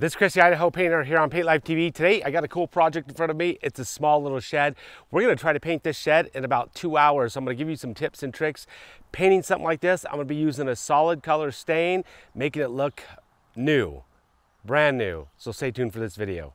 This is Chrissy Idaho Painter here on Paint Life TV. Today I got a cool project in front of me. It's a small little shed. We're gonna try to paint this shed in about two hours. I'm gonna give you some tips and tricks. Painting something like this, I'm gonna be using a solid color stain, making it look new, brand new. So stay tuned for this video.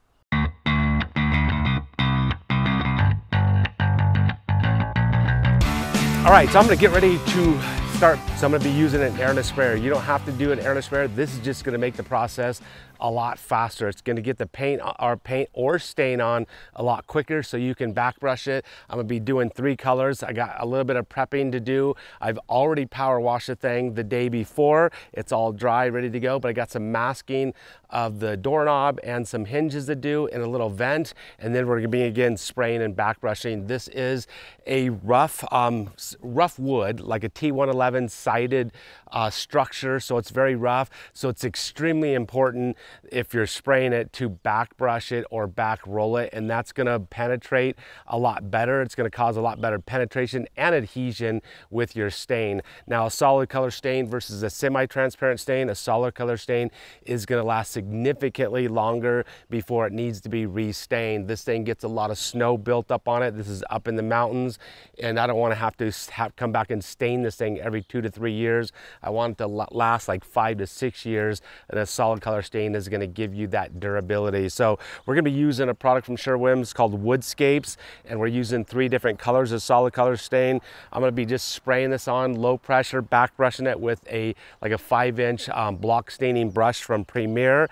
All right, so I'm gonna get ready to start. So I'm gonna be using an airless sprayer. You don't have to do an airless sprayer. This is just gonna make the process a lot faster. It's gonna get the paint or paint or stain on a lot quicker so you can back brush it. I'm gonna be doing three colors. I got a little bit of prepping to do. I've already power washed the thing the day before. It's all dry, ready to go, but I got some masking of the doorknob and some hinges to do and a little vent. And then we're gonna be again spraying and back brushing. This is a rough, um, rough wood, like a T111 sided uh, structure. So it's very rough. So it's extremely important if you're spraying it to back brush it or back roll it. And that's gonna penetrate a lot better. It's gonna cause a lot better penetration and adhesion with your stain. Now a solid color stain versus a semi-transparent stain, a solid color stain is gonna last significantly longer before it needs to be restained. This thing gets a lot of snow built up on it. This is up in the mountains and I don't wanna have to have, come back and stain this thing every two to three years. I want it to last like five to six years and a solid color stain is gonna give you that durability. So we're gonna be using a product from Sherwin's called Woodscapes and we're using three different colors of solid color stain. I'm gonna be just spraying this on low pressure, back brushing it with a like a five inch um, block staining brush from Premier.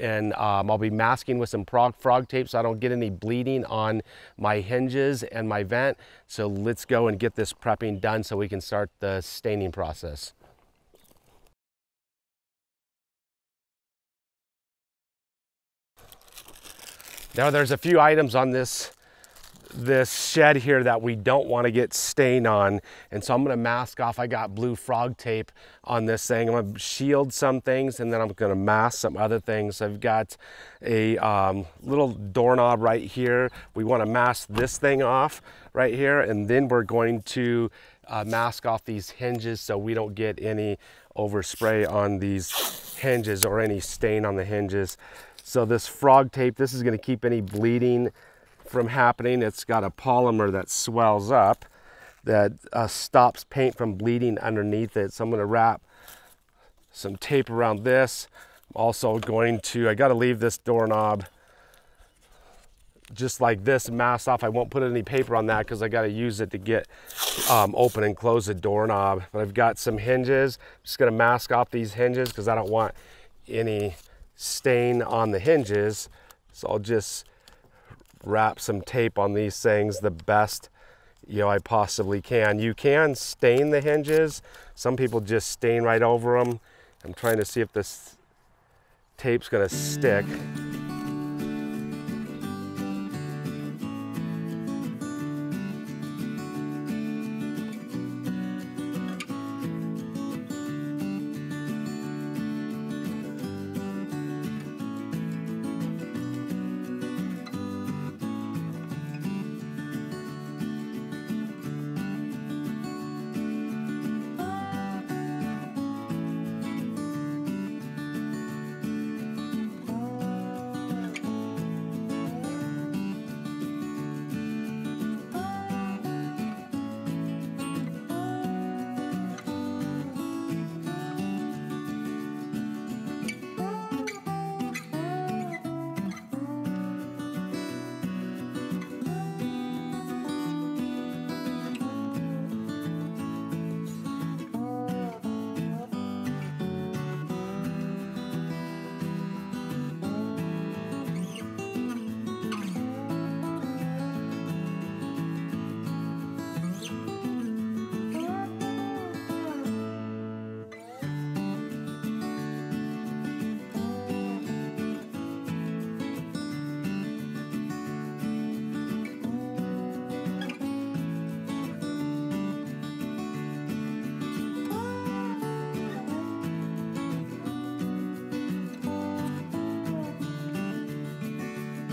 And um, I'll be masking with some frog, frog tape so I don't get any bleeding on my hinges and my vent. So let's go and get this prepping done so we can start the staining process. Now there's a few items on this this shed here that we don't want to get stain on and so I'm going to mask off. I got blue frog tape on this thing. I'm going to shield some things and then I'm going to mask some other things. I've got a um, little doorknob right here. We want to mask this thing off right here and then we're going to uh, mask off these hinges so we don't get any overspray on these hinges or any stain on the hinges so this frog tape, this is gonna keep any bleeding from happening. It's got a polymer that swells up that uh, stops paint from bleeding underneath it. So I'm gonna wrap some tape around this. I'm also going to, I gotta leave this doorknob just like this mask off. I won't put any paper on that because I got to use it to get um, open and close the doorknob. But I've got some hinges. I'm just going to mask off these hinges because I don't want any stain on the hinges. So I'll just wrap some tape on these things the best you know I possibly can. You can stain the hinges. Some people just stain right over them. I'm trying to see if this tape's gonna stick.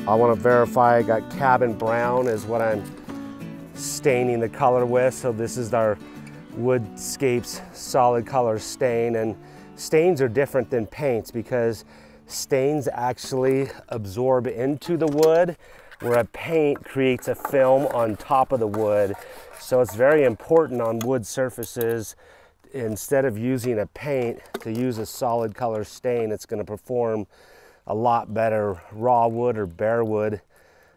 I want to verify I got cabin brown is what I'm staining the color with. So this is our Woodscapes solid color stain and stains are different than paints because stains actually absorb into the wood where a paint creates a film on top of the wood. So it's very important on wood surfaces, instead of using a paint, to use a solid color stain. It's gonna perform a lot better. Raw wood or bare wood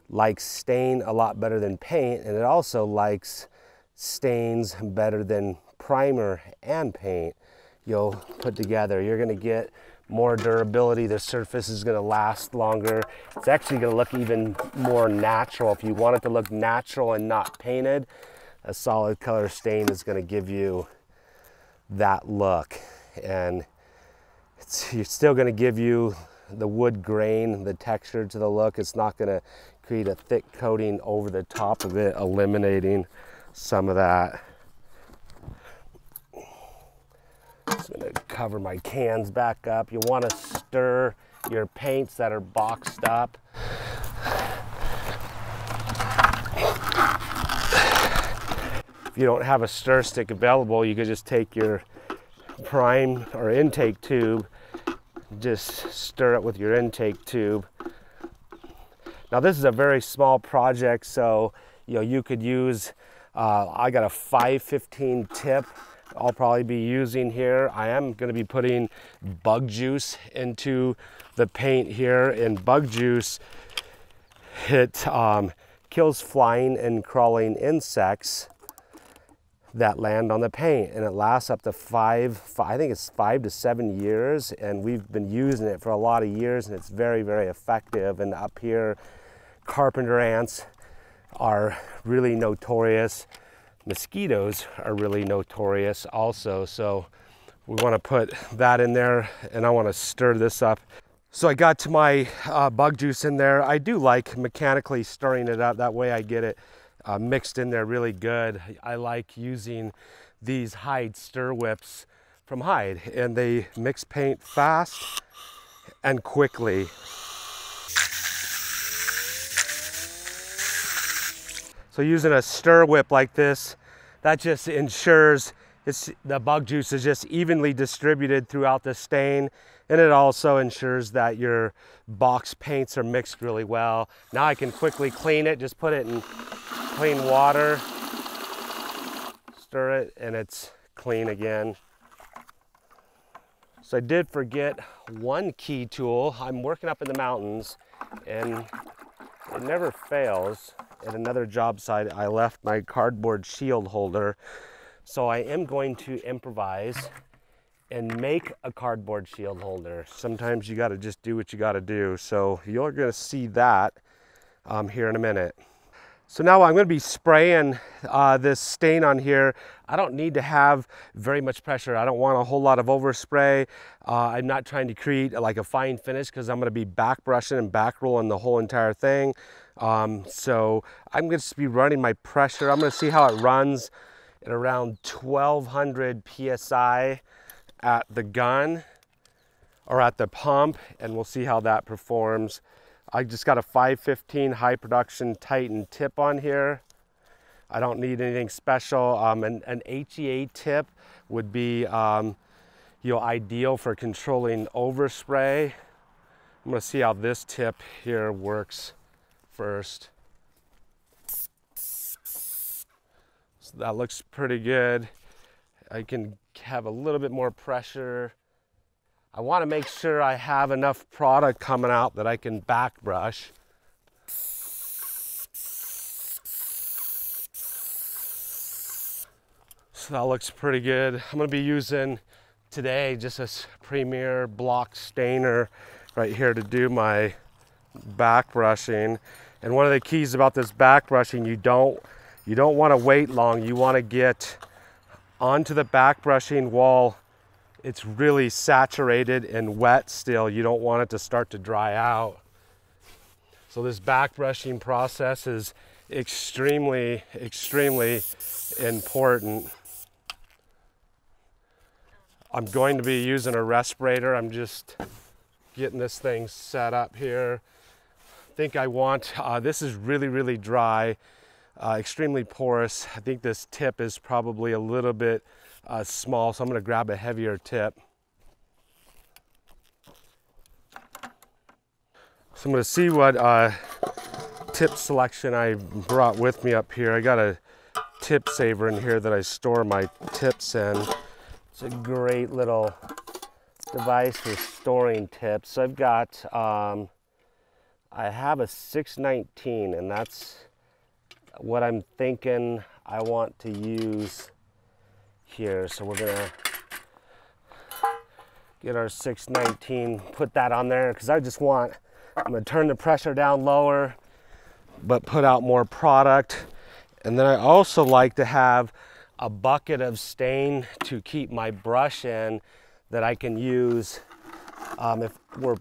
likes stain a lot better than paint, and it also likes stains better than primer and paint you'll put together. You're gonna get more durability. The surface is gonna last longer. It's actually gonna look even more natural. If you want it to look natural and not painted, a solid color stain is gonna give you that look. And it's, it's still gonna give you the wood grain, the texture to the look. It's not gonna create a thick coating over the top of it, eliminating some of that. Just gonna cover my cans back up. You wanna stir your paints that are boxed up. If you don't have a stir stick available, you could just take your prime or intake tube, just stir it with your intake tube. Now this is a very small project, so you know you could use. Uh, I got a 515 tip I'll probably be using here. I am going to be putting bug juice into the paint here and bug juice it um, kills flying and crawling insects that land on the paint and it lasts up to five, five, I think it's five to seven years and we've been using it for a lot of years and it's very very effective and up here carpenter ants are really notorious mosquitoes are really notorious also. So we want to put that in there and I want to stir this up. So I got to my uh, bug juice in there. I do like mechanically stirring it up. That way I get it uh, mixed in there really good. I like using these Hyde stir whips from Hyde and they mix paint fast and quickly. So using a stir whip like this, that just ensures it's, the bug juice is just evenly distributed throughout the stain. And it also ensures that your box paints are mixed really well. Now I can quickly clean it, just put it in clean water, stir it, and it's clean again. So I did forget one key tool. I'm working up in the mountains and it never fails at another job site, I left my cardboard shield holder. So I am going to improvise and make a cardboard shield holder. Sometimes you gotta just do what you gotta do. So you're gonna see that um, here in a minute. So now I'm gonna be spraying uh, this stain on here. I don't need to have very much pressure. I don't want a whole lot of overspray. Uh, I'm not trying to create like a fine finish because I'm gonna be back brushing and back rolling the whole entire thing. Um, so I'm going to be running my pressure. I'm going to see how it runs at around 1200 PSI at the gun or at the pump and we'll see how that performs. I just got a 515 high production Titan tip on here. I don't need anything special. Um, an, an HEA tip would be um, you know, ideal for controlling overspray. I'm gonna see how this tip here works first. So that looks pretty good. I can have a little bit more pressure. I want to make sure I have enough product coming out that I can back brush. So that looks pretty good. I'm going to be using today just a Premier block stainer right here to do my back brushing. And one of the keys about this back brushing, you don't, you don't want to wait long. You want to get onto the back brushing while it's really saturated and wet still. You don't want it to start to dry out. So this back brushing process is extremely, extremely important. I'm going to be using a respirator. I'm just getting this thing set up here I think I want, uh, this is really, really dry, uh, extremely porous. I think this tip is probably a little bit uh, small, so I'm gonna grab a heavier tip. So I'm gonna see what uh, tip selection I brought with me up here. I got a tip saver in here that I store my tips in. It's a great little device for storing tips. So I've got, um, I have a 619 and that's what I'm thinking I want to use here. So we're gonna get our 619, put that on there because I just want, I'm gonna turn the pressure down lower, but put out more product. And then I also like to have a bucket of stain to keep my brush in that I can use um, if we're,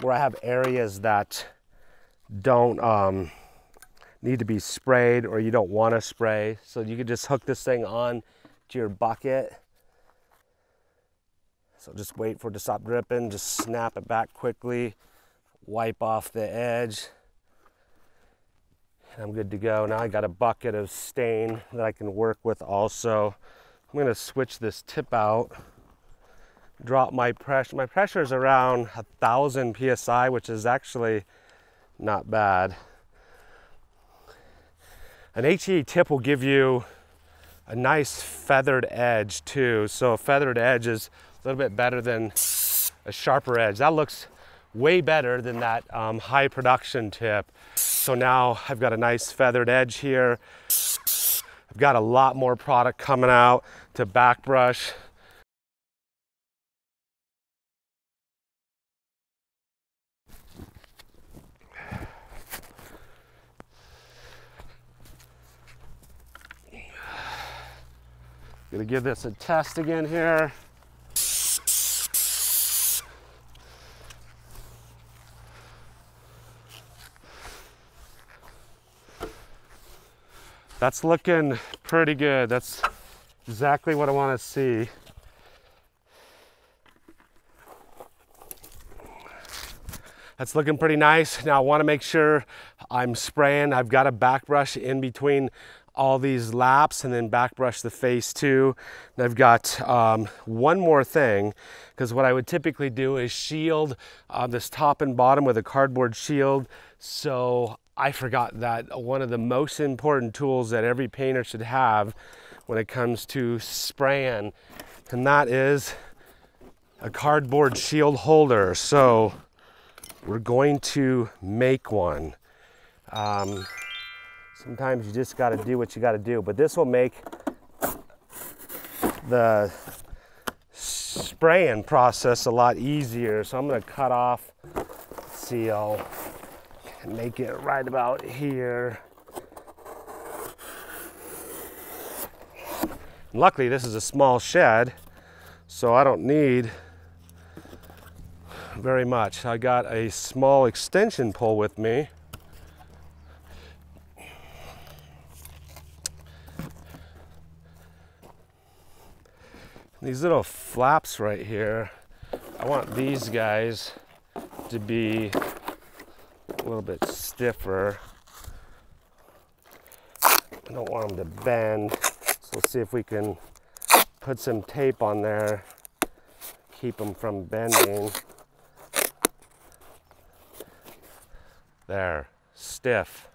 where I have areas that don't um, need to be sprayed or you don't want to spray. So you could just hook this thing on to your bucket. So just wait for it to stop dripping, just snap it back quickly, wipe off the edge. And I'm good to go. Now I got a bucket of stain that I can work with also. I'm gonna switch this tip out, drop my pressure. My pressure is around a thousand PSI, which is actually not bad. An HE tip will give you a nice feathered edge too. So a feathered edge is a little bit better than a sharper edge. That looks way better than that um, high production tip. So now I've got a nice feathered edge here. I've got a lot more product coming out to back brush. Gonna give this a test again here. That's looking pretty good. That's exactly what I want to see. That's looking pretty nice. Now I want to make sure I'm spraying. I've got a back brush in between all these laps and then back brush the face too. And I've got um, one more thing because what I would typically do is shield uh, this top and bottom with a cardboard shield. So I forgot that one of the most important tools that every painter should have when it comes to spraying, and that is a cardboard shield holder. So we're going to make one. Um, sometimes you just got to do what you got to do, but this will make the spraying process a lot easier. So I'm going to cut off seal and make it right about here. Luckily, this is a small shed, so I don't need very much. I got a small extension pole with me. These little flaps right here, I want these guys to be a little bit stiffer. I don't want them to bend. So let's see if we can put some tape on there, keep them from bending. There, stiff.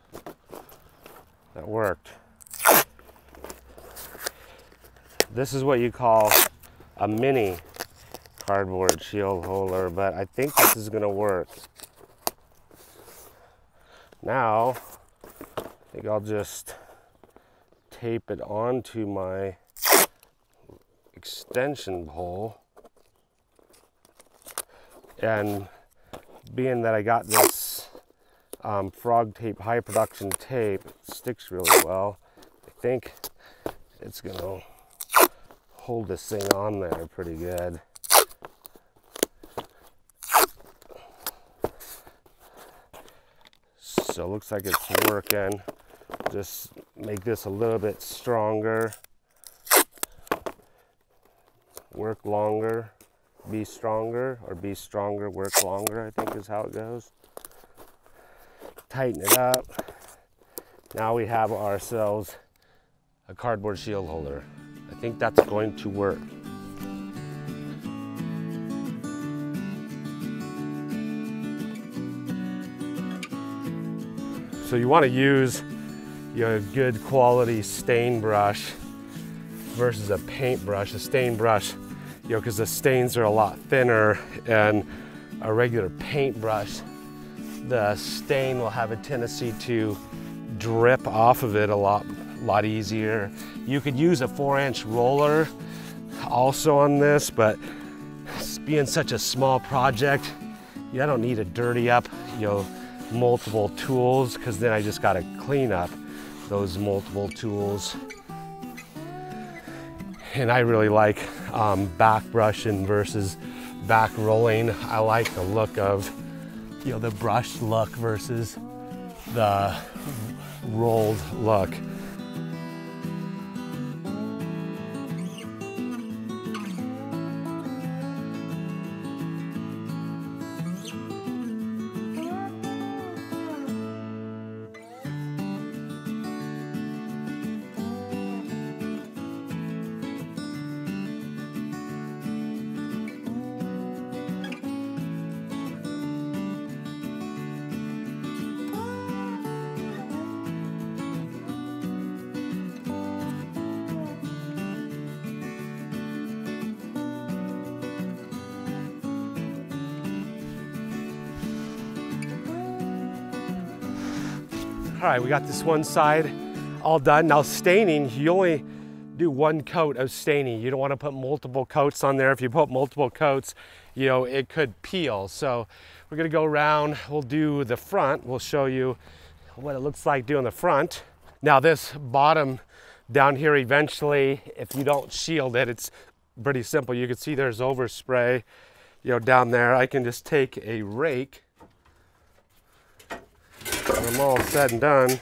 That worked. This is what you call a mini cardboard shield holder, but I think this is gonna work. Now, I think I'll just tape it onto my extension pole. And being that I got this um, frog tape, high production tape, it sticks really well. I think it's gonna hold this thing on there pretty good. So it looks like it's working. Just make this a little bit stronger. Work longer, be stronger, or be stronger, work longer, I think is how it goes. Tighten it up. Now we have ourselves a cardboard shield holder. I think that's going to work. So you want to use your good quality stain brush versus a paint brush. A stain brush, you know, because the stains are a lot thinner and a regular paint brush, the stain will have a tendency to drip off of it a lot, lot easier. You could use a four inch roller also on this, but being such a small project, I don't need to dirty up, you know, multiple tools because then I just got to clean up those multiple tools. And I really like um, back brushing versus back rolling. I like the look of, you know, the brushed look versus the rolled look. Right, we got this one side all done. Now staining, you only do one coat of staining. You don't want to put multiple coats on there. If you put multiple coats, you know, it could peel. So we're gonna go around, we'll do the front. We'll show you what it looks like doing the front. Now this bottom down here eventually, if you don't shield it, it's pretty simple. You can see there's overspray, you know, down there. I can just take a rake when I'm all said and done,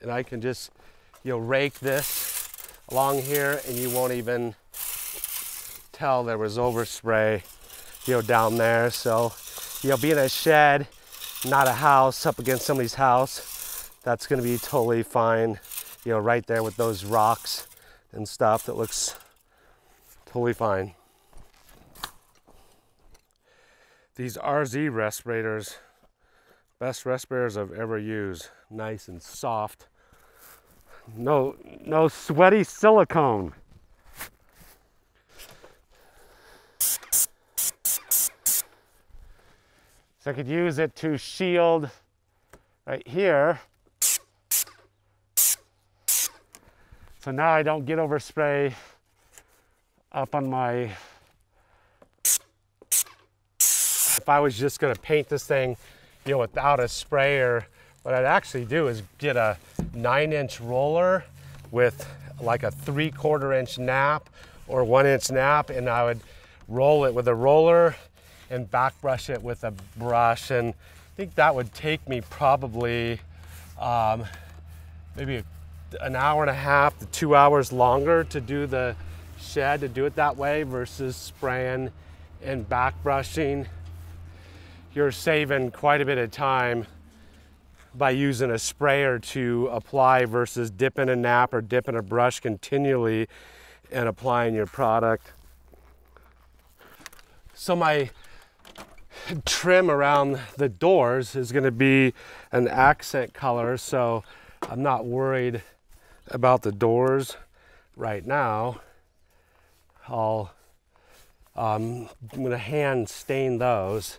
and I can just, you know, rake this along here and you won't even tell there was overspray, you know, down there. So, you know, being a shed, not a house up against somebody's house, that's gonna be totally fine, you know, right there with those rocks and stuff that looks totally fine. These RZ respirators Best respirators I've ever used. Nice and soft. No, no sweaty silicone. So I could use it to shield right here. So now I don't get overspray up on my, if I was just gonna paint this thing you know, without a sprayer, what I'd actually do is get a nine inch roller with like a three quarter inch nap or one inch nap and I would roll it with a roller and back brush it with a brush. And I think that would take me probably um, maybe an hour and a half to two hours longer to do the shed, to do it that way versus spraying and back brushing you're saving quite a bit of time by using a sprayer to apply versus dipping a nap or dipping a brush continually and applying your product. So my trim around the doors is going to be an accent color so I'm not worried about the doors right now. I'll um, I'm to hand stain those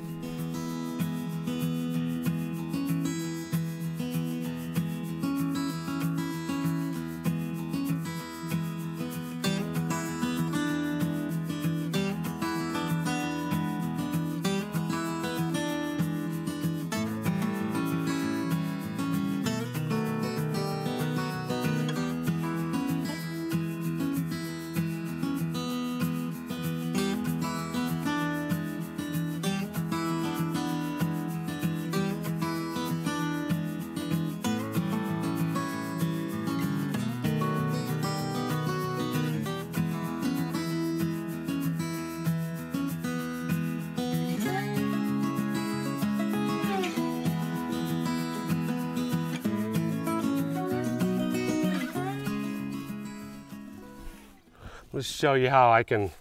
Show you how I can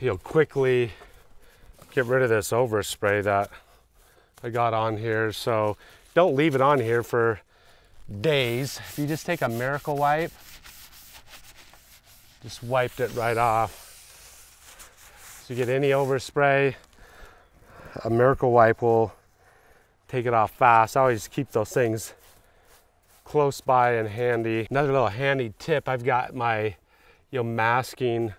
you know quickly get rid of this overspray that I got on here. So don't leave it on here for days. If you just take a miracle wipe, just wiped it right off. So you get any overspray, a miracle wipe will take it off fast. I always keep those things close by and handy. Another little handy tip, I've got my you know masking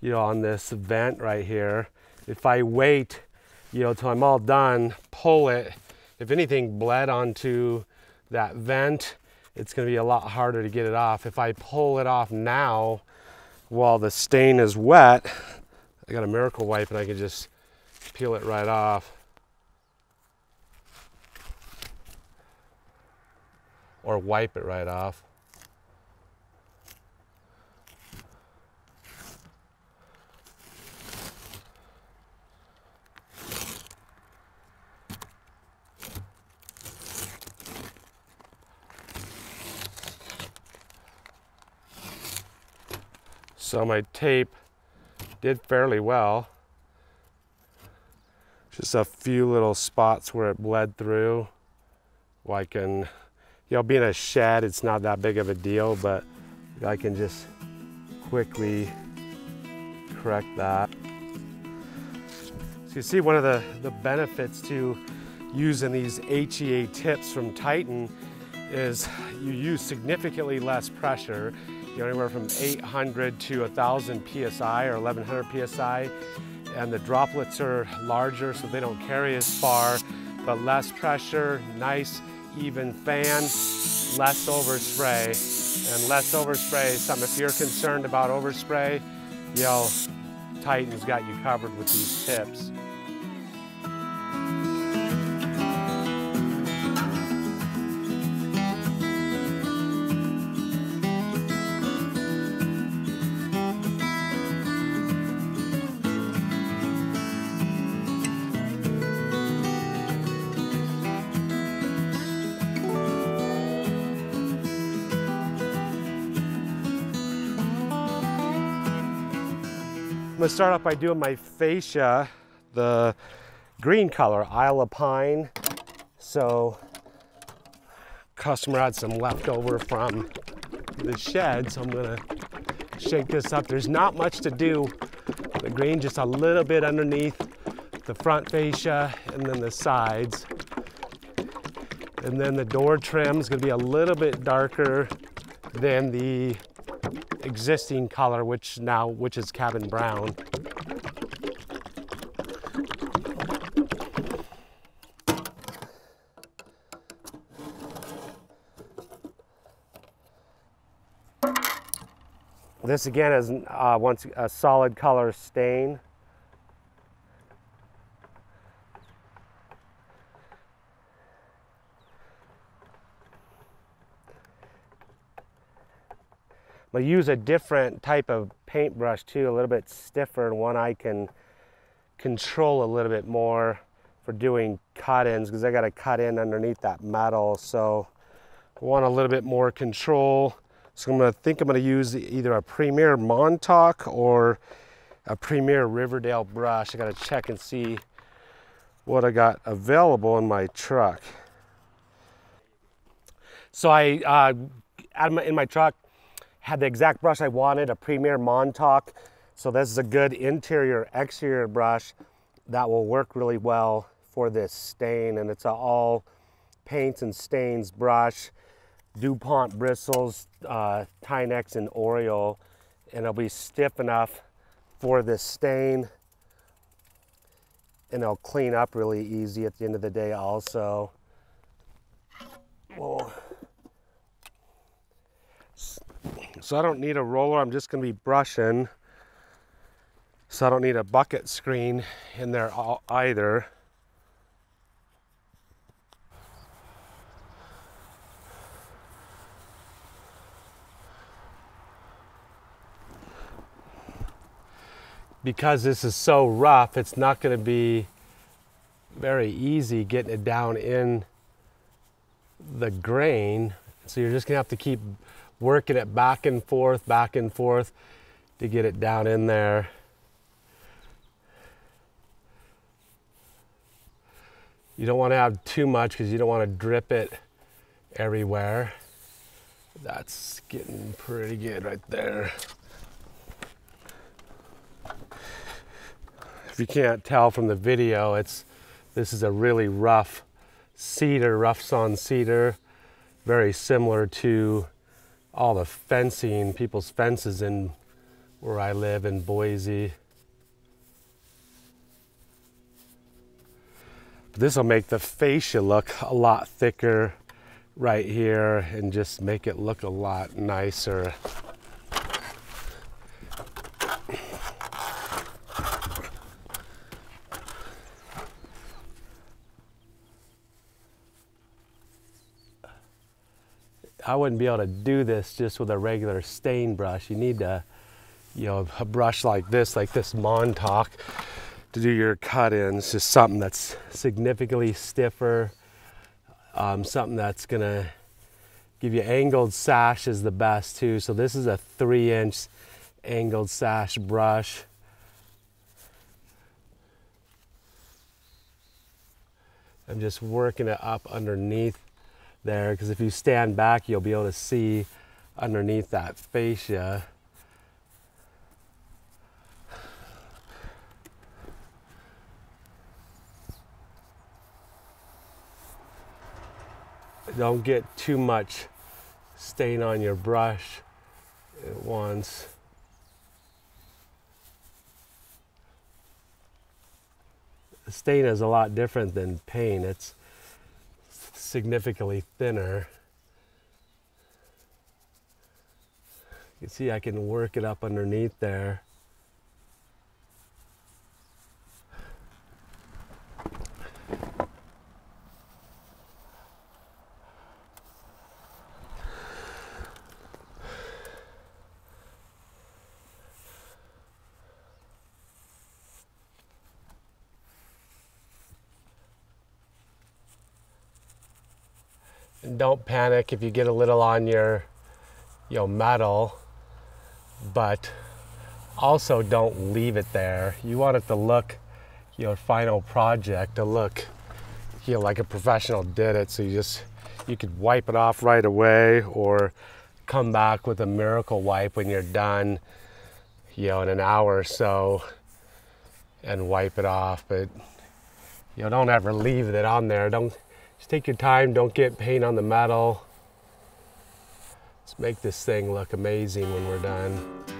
you know on this vent right here. If I wait you know till I'm all done, pull it, if anything bled onto that vent, it's gonna be a lot harder to get it off. If I pull it off now while the stain is wet, I got a miracle wipe and I can just peel it right off. Or wipe it right off. So my tape did fairly well. Just a few little spots where it bled through. I can, you know, being a shed, it's not that big of a deal, but I can just quickly correct that. So you see one of the, the benefits to using these HEA tips from Titan is you use significantly less pressure you know, anywhere from 800 to 1,000 psi or 1,100 psi. And the droplets are larger, so they don't carry as far, but less pressure, nice, even fan, less overspray. And less overspray, something if you're concerned about overspray, you know, Titan's got you covered with these tips. Gonna start off by doing my fascia, the green color, Isle of Pine. So customer had some leftover from the shed, so I'm gonna shake this up. There's not much to do. The green just a little bit underneath the front fascia and then the sides. And then the door trim is gonna be a little bit darker than the existing color, which now, which is cabin brown. This again is uh, once a solid color stain. But use a different type of paintbrush too, a little bit stiffer and one I can control a little bit more for doing cut-ins because I got to cut in underneath that metal. So I want a little bit more control. So I'm to think I'm going to use either a Premier Montauk or a Premier Riverdale brush. I got to check and see what I got available in my truck. So I, uh, in my truck, had the exact brush I wanted, a Premier Montauk. So this is a good interior exterior brush that will work really well for this stain and it's all paints and stains brush. DuPont bristles, uh, Tynex and Orel and it'll be stiff enough for this stain and it'll clean up really easy at the end of the day also. Whoa. So I don't need a roller, I'm just gonna be brushing. So I don't need a bucket screen in there either. Because this is so rough, it's not gonna be very easy getting it down in the grain. So you're just gonna have to keep working it back and forth, back and forth to get it down in there. You don't want to have too much because you don't want to drip it everywhere. That's getting pretty good right there. If you can't tell from the video, it's this is a really rough cedar, rough sawn cedar, very similar to all the fencing, people's fences in where I live in Boise. This will make the fascia look a lot thicker right here and just make it look a lot nicer. I wouldn't be able to do this just with a regular stain brush. You need to, you know, a brush like this, like this Montauk, to do your cut-ins. Just something that's significantly stiffer, um, something that's gonna give you angled sash is the best too. So this is a three-inch angled sash brush. I'm just working it up underneath there because if you stand back, you'll be able to see underneath that fascia. Don't get too much stain on your brush at once. Stain is a lot different than paint. It's significantly thinner. You can see I can work it up underneath there. Don't panic if you get a little on your you know metal but also don't leave it there. You want it to look your final project to look you know like a professional did it. So you just you could wipe it off right away or come back with a miracle wipe when you're done you know in an hour or so and wipe it off. But you know don't ever leave it on there. Don't just take your time, don't get paint on the metal. Let's make this thing look amazing when we're done.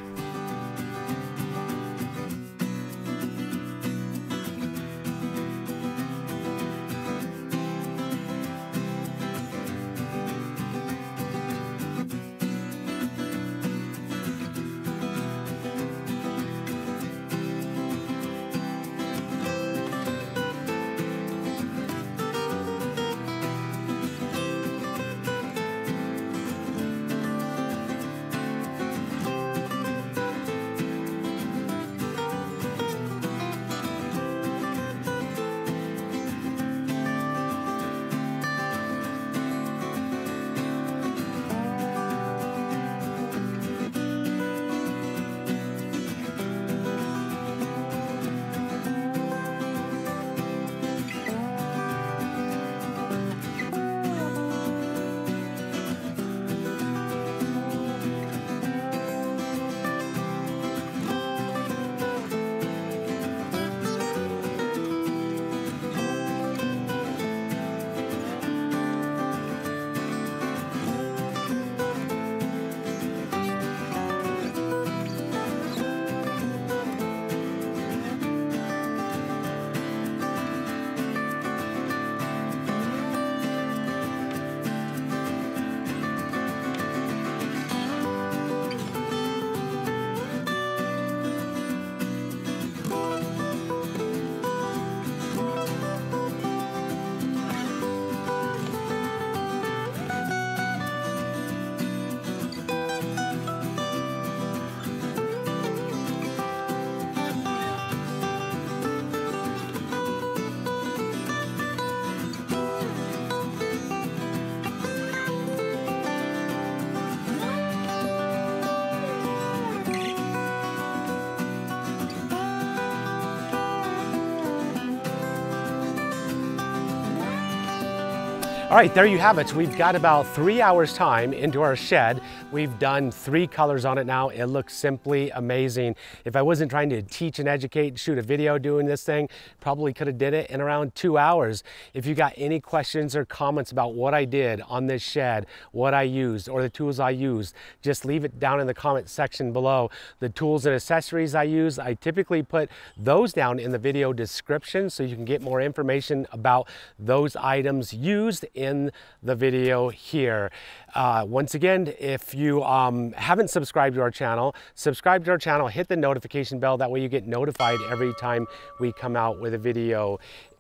All right, there you have it. So We've got about three hours time into our shed. We've done three colors on it now. It looks simply amazing. If I wasn't trying to teach and educate, and shoot a video doing this thing, probably could have did it in around two hours. If you got any questions or comments about what I did on this shed, what I used, or the tools I used, just leave it down in the comment section below. The tools and accessories I use, I typically put those down in the video description so you can get more information about those items used in the video here. Uh, once again, if you um, haven't subscribed to our channel, subscribe to our channel, hit the notification bell. That way you get notified every time we come out with a video.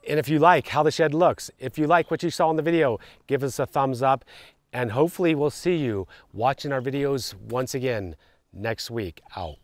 And if you like how the shed looks, if you like what you saw in the video, give us a thumbs up and hopefully we'll see you watching our videos once again next week out.